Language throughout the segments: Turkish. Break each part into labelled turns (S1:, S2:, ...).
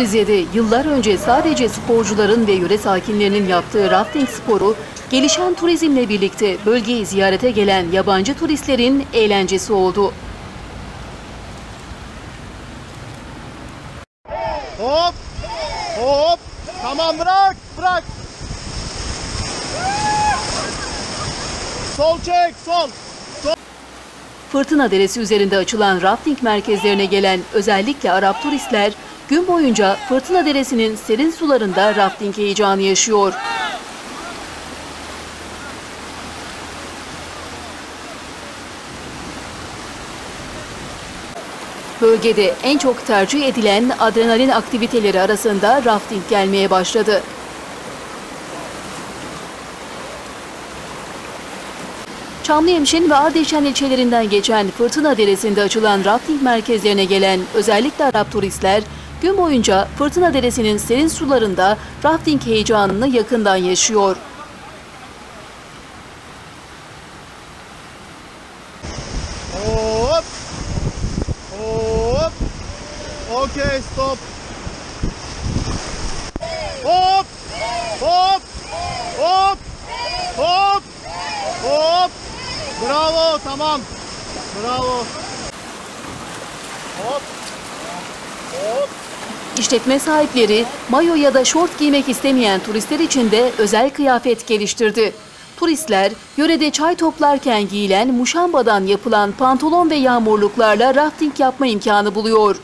S1: Rize'de yıllar önce sadece sporcuların ve yöre sakinlerinin yaptığı rafting sporu, gelişen turizmle birlikte bölgeyi ziyarete gelen yabancı turistlerin eğlencesi oldu.
S2: Hop. Hop. Tamam bırak. Bırak. Sol çek. Sol.
S1: Fırtına Deresi üzerinde açılan rafting merkezlerine gelen özellikle Arap turistler gün boyunca Fırtına Deresi'nin serin sularında rafting heyecanı yaşıyor. Bölgede en çok tercih edilen adrenalin aktiviteleri arasında rafting gelmeye başladı. Çamlıhemşin ve Ardeşen ilçelerinden geçen Fırtına Deresi'nde açılan rafting merkezlerine gelen özellikle Arap turistler gün boyunca Fırtına Deresi'nin serin sularında rafting heyecanını yakından yaşıyor.
S2: Hop. Hop. Okey stop. Hop. Hop. Hop. Hop. Hop. Bravo tamam. Bravo. Hop. Hop.
S1: İşletme sahipleri mayo ya da şort giymek istemeyen turistler için de özel kıyafet geliştirdi. Turistler yörede çay toplarken giyilen muşambadan yapılan pantolon ve yağmurluklarla rafting yapma imkanı buluyor.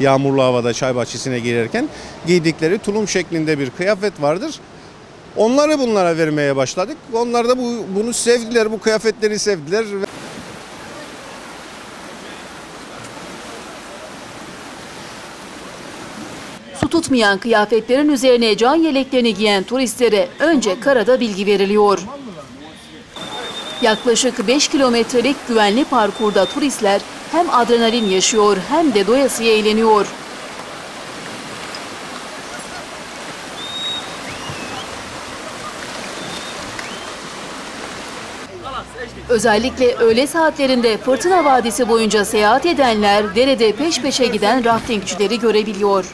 S3: yağmurlu havada çay bahçesine girerken giydikleri tulum şeklinde bir kıyafet vardır. Onları bunlara vermeye başladık. Onlar da bu, bunu sevdiler, bu kıyafetleri sevdiler.
S1: Tutmayan kıyafetlerin üzerine can yeleklerini giyen turistlere önce karada bilgi veriliyor. Yaklaşık 5 kilometrelik güvenli parkurda turistler hem adrenalin yaşıyor hem de doyasıya eğleniyor. Özellikle öğle saatlerinde Fırtına Vadisi boyunca seyahat edenler derede peş peşe giden raftingçileri görebiliyor.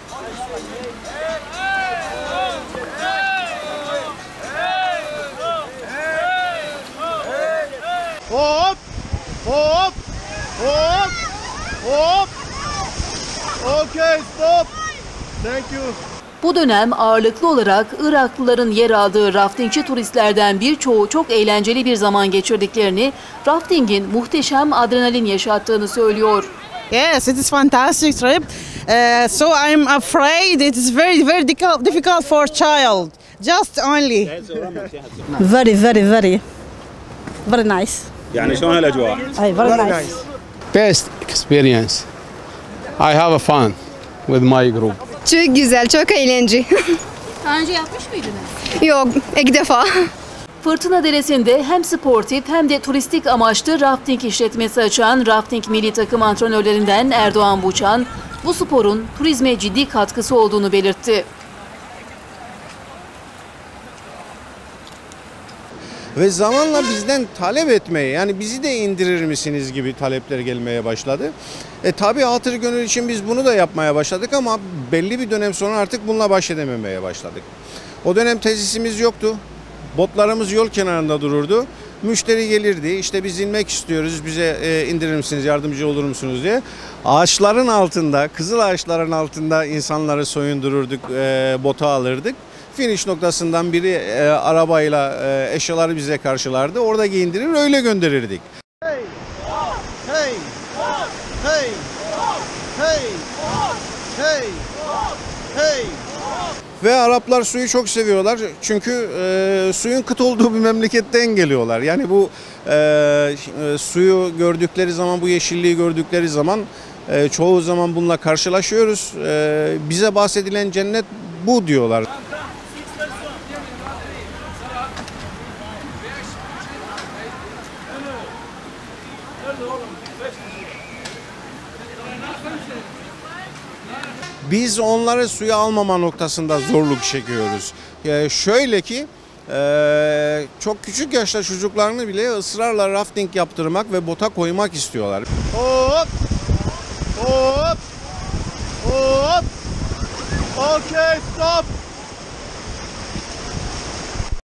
S2: Hop. Hop. Hop. Hop. Okay stop. Thank you.
S1: Bu dönem ağırlıklı olarak Iraklıların yer aldığı raftingçi turistlerden birçoğu çok eğlenceli bir zaman geçirdiklerini, raftingin muhteşem adrenalin yaşattığını söylüyor.
S4: Yes, it is fantastic trip. Uh, so I'm afraid it is very, very difficult difficult for child. Just only. Very, very, very, very nice.
S5: يعني شلون هالاجواء؟
S4: Ay, very, nice.
S6: best experience. I have a fun with my group.
S7: Çok güzel, çok eğlenceli.
S1: Daha önce yapmış mıydınız?
S7: Yok, ilk defa.
S1: Fırtına Deresi'nde hem sportif hem de turistik amaçlı rafting işletmesi açan rafting milli takım antrenörlerinden Erdoğan Buçan, bu sporun turizme ciddi katkısı olduğunu belirtti.
S3: Ve zamanla bizden talep etmeye yani bizi de indirir misiniz gibi talepler gelmeye başladı. E tabi hatır gönül için biz bunu da yapmaya başladık ama belli bir dönem sonra artık bununla baş edememeye başladık. O dönem tesisimiz yoktu. Botlarımız yol kenarında dururdu. Müşteri gelirdi işte biz inmek istiyoruz bize e, indirir misiniz yardımcı olur musunuz diye. Ağaçların altında kızıl ağaçların altında insanları soyundururduk e, bota alırdık. Finish noktasından biri e, arabayla e, eşyaları bize karşılardı. Orada giyindirir öyle gönderirdik.
S2: Hey. Hey. Hey. Hey. Hey. Hey.
S3: Ve Araplar suyu çok seviyorlar çünkü e, suyun kıt olduğu bir memleketten geliyorlar. Yani bu e, e, suyu gördükleri zaman, bu yeşilliği gördükleri zaman e, çoğu zaman bununla karşılaşıyoruz. E, bize bahsedilen cennet bu diyorlar. Biz onları suya almama noktasında zorluk çekiyoruz. Ee, şöyle ki e, çok küçük yaşta çocuklarını bile ısrarla rafting yaptırmak ve bota koymak istiyorlar. Hop! Hop!
S2: Hop! Okay, stop!